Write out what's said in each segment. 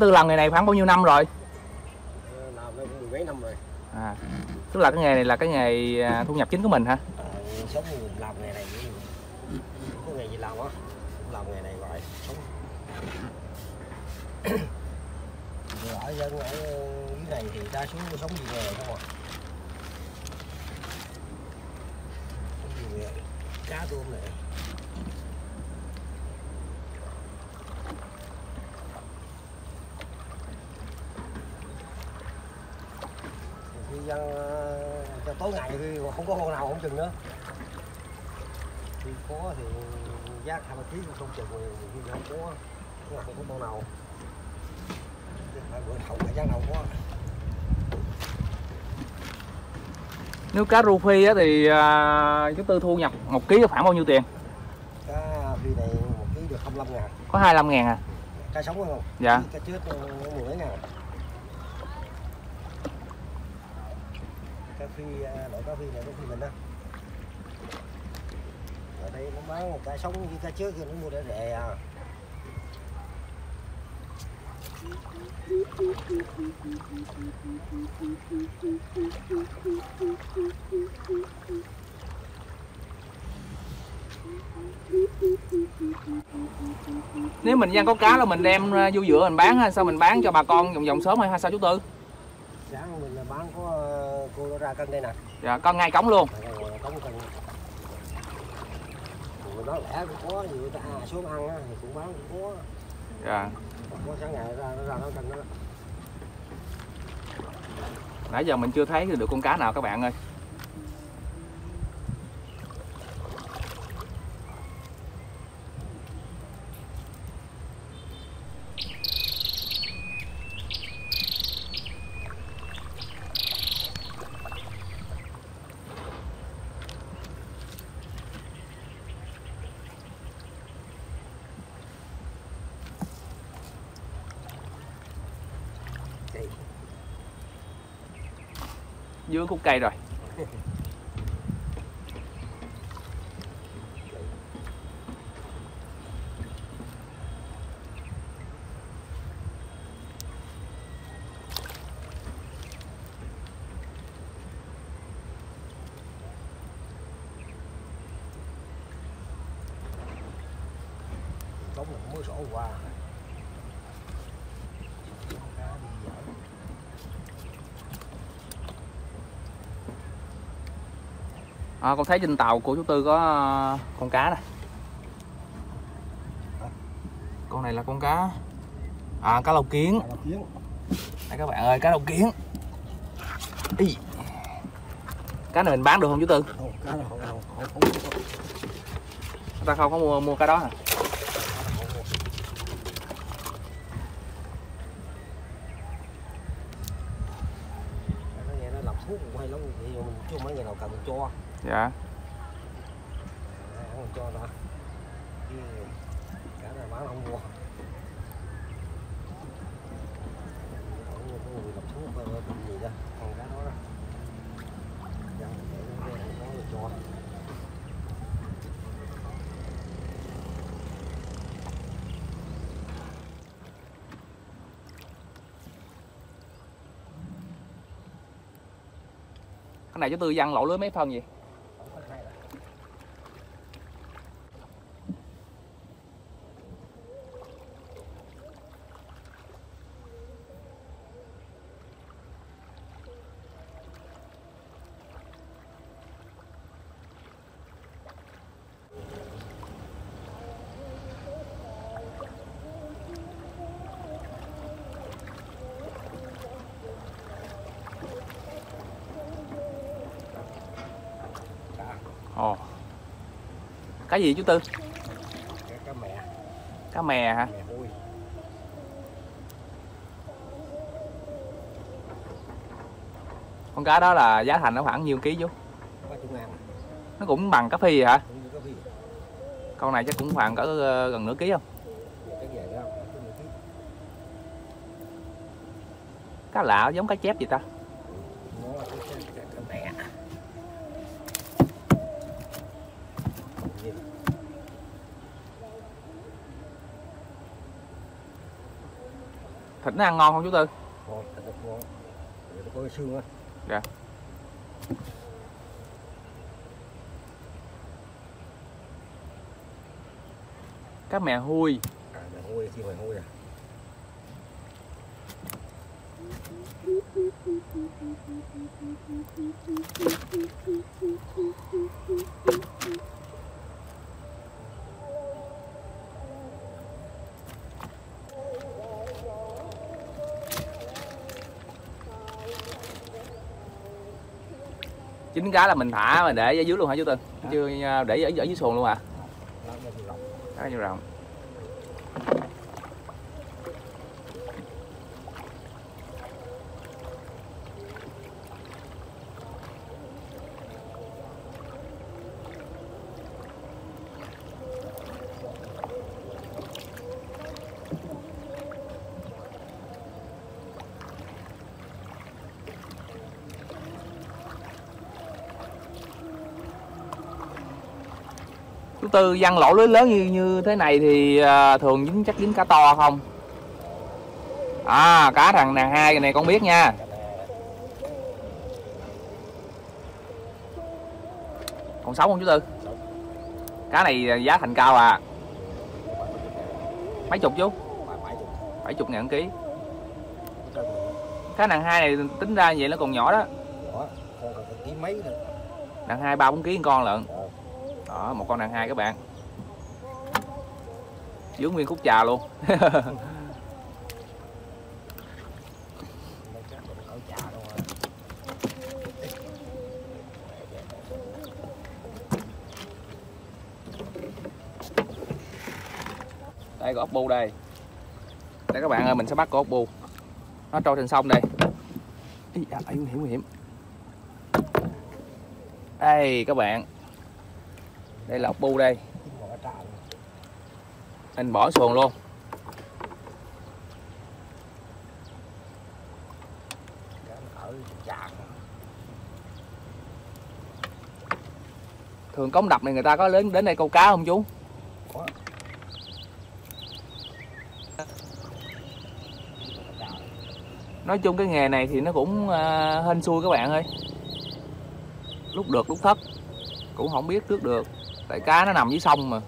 tư làm nghề này khoảng bao nhiêu năm rồi? Ờ, làm cũng mười mấy năm rồi. À tức là cái nghề này là cái nghề à, thu nhập chính của mình hả? Ờ, sống làm nghề này không có nghề gì làm á? Làm nghề này vậy sống. Ở dân ở dưới này thì đa số sống gì nghề không à nghề. Cá tôm này khi dân ờ, cho tối ngày thì không có con nào không chừng nữa. Khi có thì giá hai ba ký cũng không chừng khi không có nhưng không có con nào. Bữa không phải giá nào có. Nếu cá rô phi á, thì à, tư thu nhập một ký khoảng bao nhiêu tiền? Cá phi này một ký được 25 ngàn. Có 25 ngàn à? Cá sống không? Dạ. Cá chết ờ, mười mấy ngàn cá phi ờ, loại cá phi này cá phi mình đó ở đây nó bán cá sống với cá chết thì nó mua để rẻ à. Nếu mình gian có cá là mình đem ra vô giữa mình bán hay sao mình bán cho bà con vòng vòng sớm hay sao chú tư? Sáng mình là bán có cô nó ra cân đây nè. Dạ con ngay cống luôn. Cống cân bán lẻ cũng có nhiều ta à, xuống ăn á, thì cũng bán cũng có. Dạ. Có sáng ngày ra nó ra nó cân đó. Nãy giờ mình chưa thấy được con cá nào các bạn ơi dưới khúc cây rồi. Cống là mưa sổ qua Cá đi dở à, con thấy trên tàu của chú tư có à, con cá này con này là con cá à cá lau kiến. Cá lóc kiến. Đây các bạn ơi cá lau kiến. Ý. cá này mình bán được không chú tư? Không cá là không không không không. Không ta không có mua mua cá đó hả? Chưa mấy ngày nào cần cho dạ. Cái này cho cái này chú tư văn lỗ lưới mấy phân gì gì chú tư? Cá, mẹ cá mè hả? Hôi. Con cá đó là giá thành nó khoảng nhiêu ký chú ba chục ngàn. Nó cũng bằng cá phi vậy hả? Cũng như cá phi. Con này chắc cũng khoảng cỡ ờ, gần nửa ký không? Cá lạ giống cá chép gì ta nó là cái cái, cái, cái mẹ Nhìn. thịt nó ăn ngon không chú tư? Ngon thịt thịt ngon. Rồi có cái xương á. Dạ. cá mè hui à mày hôi chi mày hôi à chín cá là mình thả mà để ở dưới luôn hả chú tư? Chưa à, để ở, ở dưới xuồng luôn à? Rộng. cá nhiều rồng tư văn lỗ lưới lớn như như thế này thì à, thường dính chắc dính cá to không? À cá thằng nàng hai này con biết nha. Còn sống không chú tư. Cá này giá thành cao à. Mấy chục chú? Bảy- chục. ngàn ký. Cá nàng hai này tính ra vậy nó còn nhỏ đó. Nàng hai ba bốn ký con lận đó một con đàn hai các bạn. Dướng nguyên khúc trà luôn. Đây có ốc bu đây. Đây các bạn ơi mình sẽ bắt con ốc bu. Nó trôi trên sông đây. Ý, à, nguy hiểm nguy hiểm. Đây các bạn đây là ốc bu đây. Anh bỏ xuồng luôn. Thường cống đập này người ta có đến đến đây câu cá không chú? Nói chung cái nghề này thì nó cũng à, hên xui các bạn ơi. Lúc được, lúc thất. Cũng không biết trước được tại cá nó nằm dưới sông mà.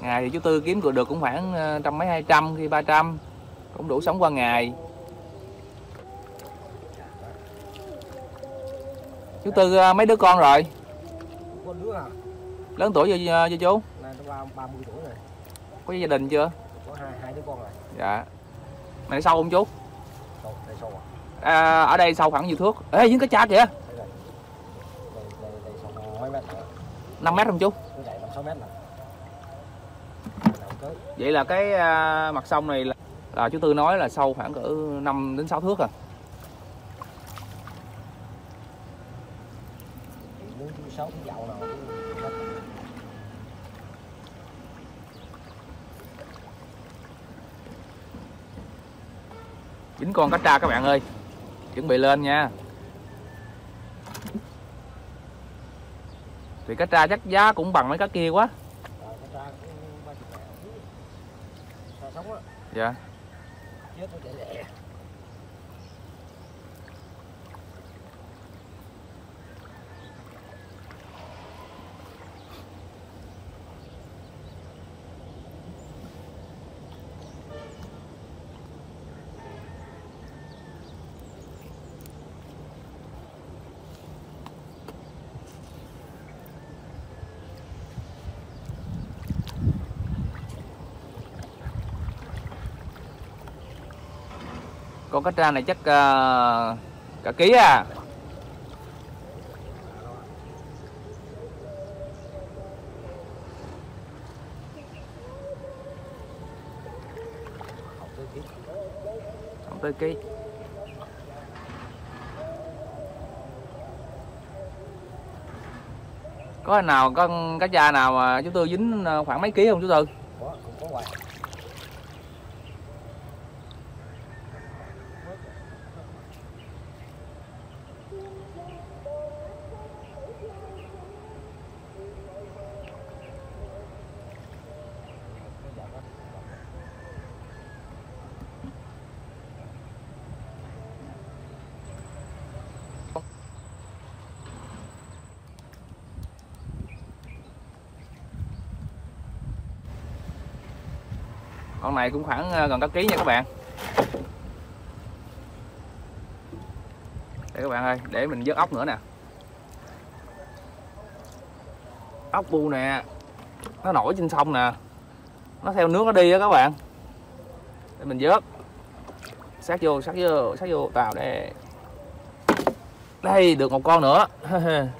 Ngày thì chú tư kiếm được cũng khoảng ờ, trăm mấy hai trăm khi ba trăm. Cũng đủ sống qua ngày. Chú tư ờ, mấy đứa con rồi? À? Lớn tuổi chưa, chưa chú? Tuổi rồi. Có gia đình chưa? Có hai hai đứa con rồi. Dạ. Mày sâu không chú? À? À, ở đây sâu khoảng nhiêu thước. Ê dính cá cha kìa Đây đây Đây đây đây sâu mấy mét nữa 5 mét không chú? Nó chạy năm sáu mét là vậy là cái à, mặt sông này là, là chú tư nói là sâu khoảng cỡ 5 đến 6 thước à? Nếu con cá tra các bạn ơi. Chuẩn bị lên nha. Thì cá tra chắc giá cũng bằng mấy cá kia quá. À, nó ra cũng ba chục ngàn Sao sống á dạ Chết nó chạy lẹ con cá tra này chắc uh, cả ký à. Không tới ký. Có nào con cá tra nào mà chú tư dính ờ, khoảng mấy ký không chú tư? Có, có hoài. Con này cũng khoảng ờ, gần cả ký nha các bạn. Để các bạn ơi, để mình vớt ốc nữa nè. Ốc bu nè, nó nổi trên sông nè. Nó theo nước nó đi á các bạn. Để mình vớt sát vô sát vô sát vô vào đây đây, được một con nữa.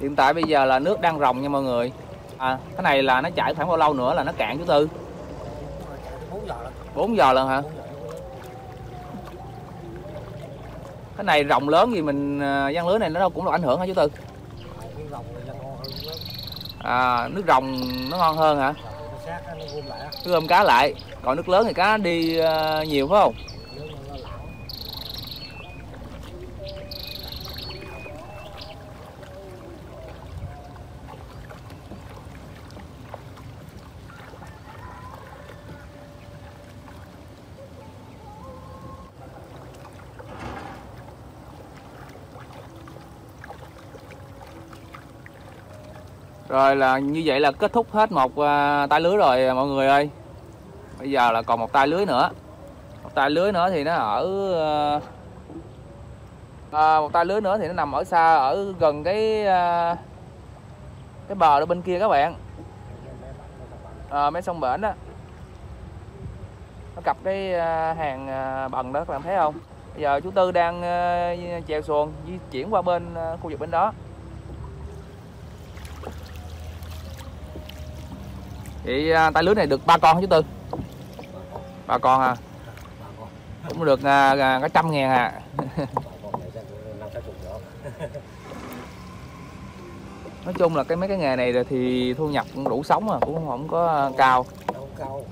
hiện tại bây giờ là nước đang ròng nha mọi người. À cái này là nó chảy khoảng bao lâu nữa là nó cạn chú tư? Chạy tới 4 giờ lận 4 giờ lần hả? 4 giờ nó lớn. cái này rộng lớn gì mình à, giăng lưới này nó đâu cũng là ảnh hưởng hả chú tư? À, rồng nước rồng nó ngon hơn hả? Rồng gom cứ ôm cá lại. Còn nước lớn thì cá đi à, nhiều phải không Lớn hơn nó lặng rồi là như vậy là kết thúc hết một à, tay lưới rồi à, mọi người ơi. Bây giờ là còn một tay lưới nữa. Một tay lưới nữa thì nó ở à, à, một tay lưới nữa thì nó nằm ở xa ở gần cái à, cái bờ đó bên kia các bạn. À, mấy sông bển đó nó cặp cái à, hàng à, bần đó các bạn thấy không? Bây giờ chú tư đang à, chèo xuồng di chuyển qua bên à, khu vực bên đó. Thì tay lưới này được ba con hả chú Tư? ba con à cũng được cả trăm ngàn à nói chung là cái mấy cái nghề này rồi thì thu nhập cũng đủ sống mà cũng không có cao đâu cao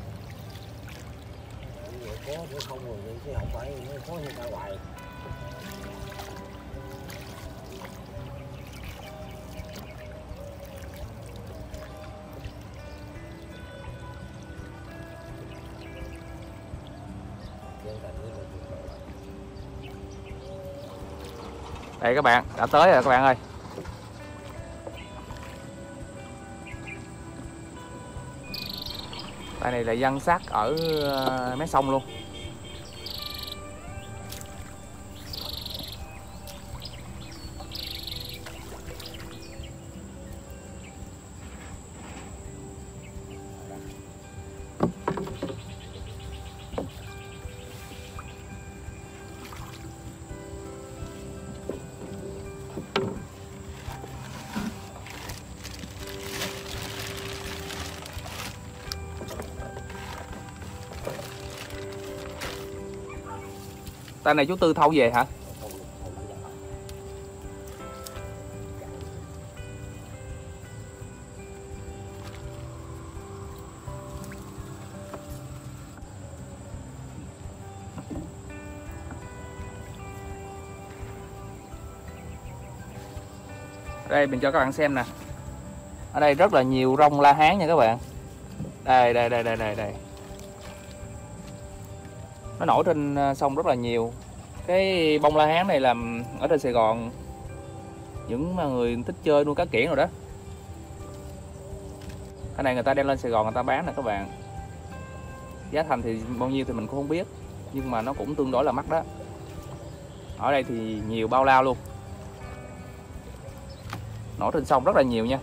đây các bạn, đã tới rồi các bạn ơi. Tay này là dân sát ở ờ, mé sông luôn. Tay này chú tư thâu về hả? Đây mình cho các bạn xem nè. Ở đây rất là nhiều rong la hán nha các bạn. Đây đây đây đây đây đây nó nổi trên ờ, sông rất là nhiều. Cái bông la hán này làm ở trên Sài Gòn, những mà người thích chơi nuôi cá kiển rồi đó. Cái này người ta đem lên Sài Gòn người ta bán nè các bạn. Giá thành thì bao nhiêu thì mình cũng không biết, nhưng mà nó cũng tương đối là mắc đó. Ở đây thì nhiều bao lao luôn. Nổi trên sông rất là nhiều nha.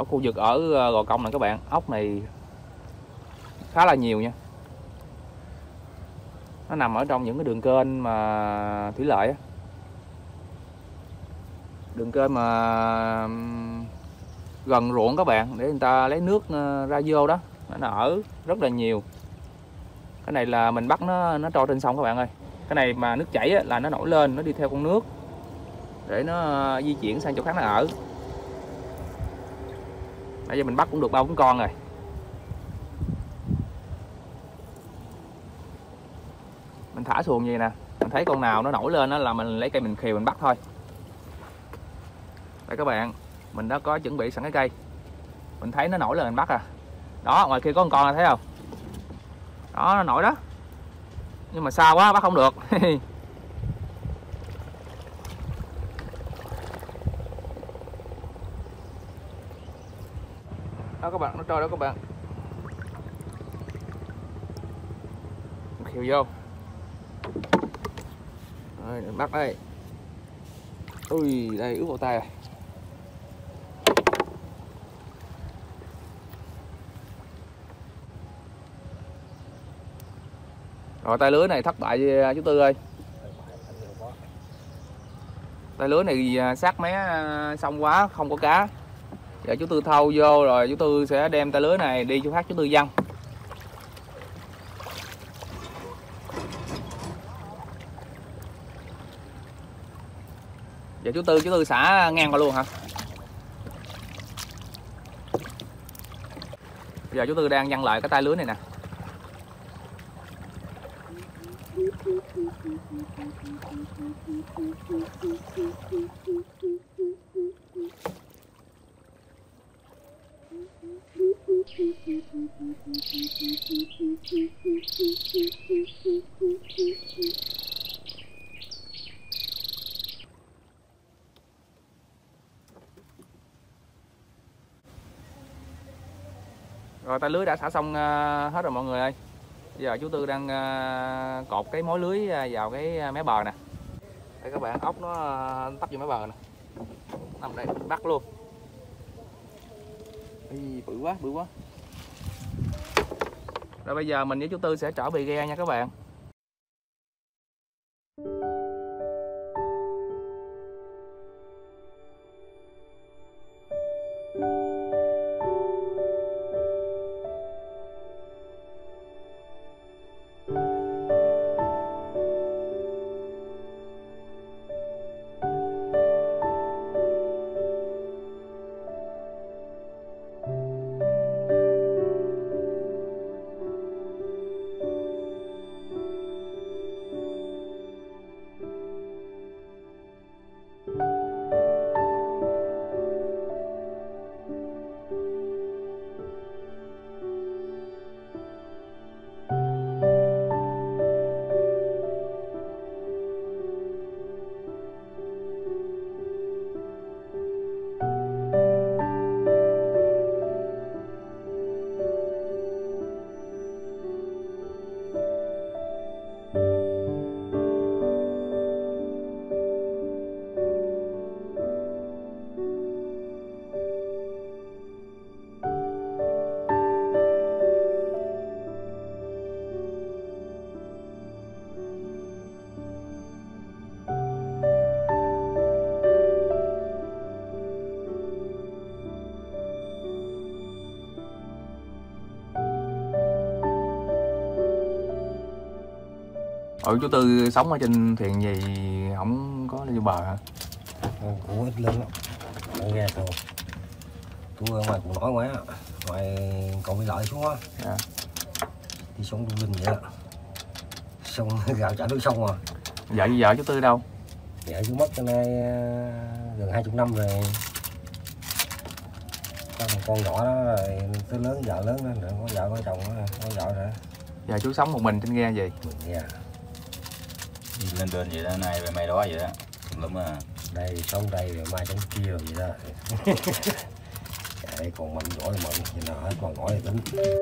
Ở khu vực ở ờ, Gò Công này các bạn ốc này khá là nhiều nha. Nó nằm ở trong những cái đường kênh mà thủy lợi á. Đường kênh mà gần ruộng các bạn để người ta lấy nước ờ, ra vô đó. Nó ở rất là nhiều. Cái này là mình bắt nó nó trôi trên sông các bạn ơi. Cái này mà nước chảy á, là nó nổi lên nó đi theo con nước. Để nó ờ, di chuyển sang chỗ khác nó ở nãy giờ mình bắt cũng được ba bốn con rồi. Mình thả xuồng vậy nè, mình thấy con nào nó nổi lên đó là mình lấy cây mình khều mình bắt thôi. Đây các bạn, mình đã có chuẩn bị sẵn cái cây. Mình thấy nó nổi lên mình bắt à. Đó, ngoài kia có con con thấy không? Đó, nó nổi đó. Nhưng mà xa quá, bắt không được. đó các bạn, nó trôi đó các bạn. Khiêu vô. Rồi bắt đây. Ui, đây ướt vào tay rồi rồi, tay lưới này thất bại với à, chú tư ơi. Tay lưới này à, sát mé xong quá, không có cá giờ chú tư thâu vô rồi, chú tư sẽ đem tay lưới này đi cho hát chú tư văng. Giờ chú tư chú tư xả ngang qua luôn hả? Giờ chú tư đang văng lại cái tay lưới này nè. Rồi tay lưới đã xả xong ờ, hết rồi mọi người ơi. Bây giờ chú tư đang ờ, cột cái mối lưới ờ, vào cái mé bờ nè. Đây các bạn ốc nó tắt vô mé bờ nè. Nằm đây bắt luôn. Ý, bự quá bự quá rồi bây giờ mình với chú tư sẽ trở về ghe nha các bạn. Ừ chú tư sống ở trên thuyền gì không có vô bờ hả? Cũng ít lớn lắm Ở ghe thường tôi ở ngoài cũng nói ngoài á ngoài còn bị lợi xuống á. Dạ. đi xuống du linh vậy á. Xong gạo trả nước sông à vợ vợ chú tư đâu? Vợ chú mất cho nay à, gần hai chục năm rồi. Có một con nhỏ đó rồi tới lớn vợ lớn đó rồi có vợ có chồng đó, có vợ rồi. Giờ chú sống một mình trên ghe gì? Mình nghe đi lên trên vậy đó nay về mai đó vậy đó. Lắm à đây sống đây rồi mai sống kia rồi vậy đó. Đây còn mạnh giỏi là mạnh gì nào hết còn giỏi thì tính